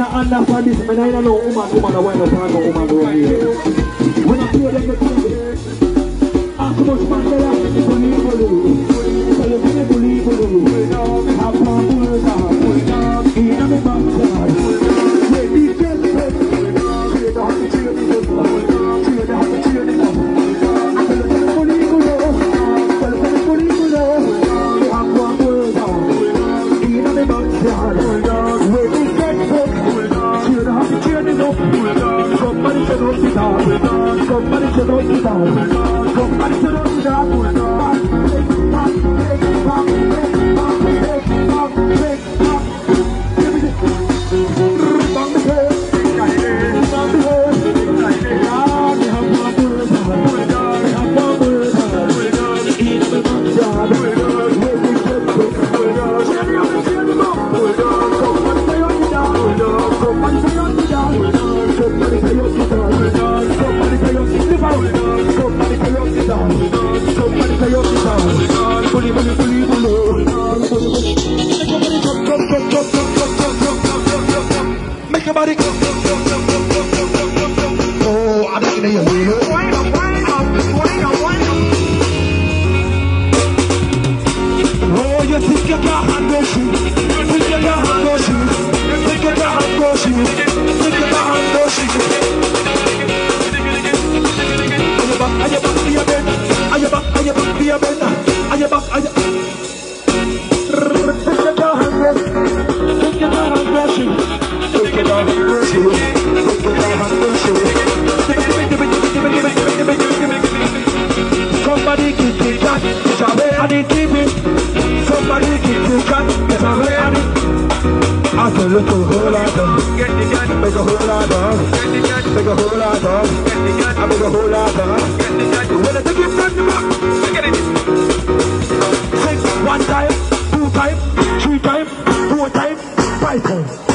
I understand this, and I don't know woman, woman, I want to find a woman over here. When I play them, the thing, I come on, man, they are believe, believe. So you can't believe, believe. Have Somebody said, don't sit down. Somebody said, don't sit down. Somebody said, don't sit down. Make your body go. Oh, I don't know you. Oh, you think you got handle shoes? You think you got shoes? You think you got shoes? You think you got shoes? Are you back? Are you back for your bed? Are you back? Are you back for your bed? Are you back? Are you? Think Somebody give gonna Somebody I a whole lot of Make a whole lot of Make a whole lot of I make a whole lot of When I take it the one time, two time, three time, four time, five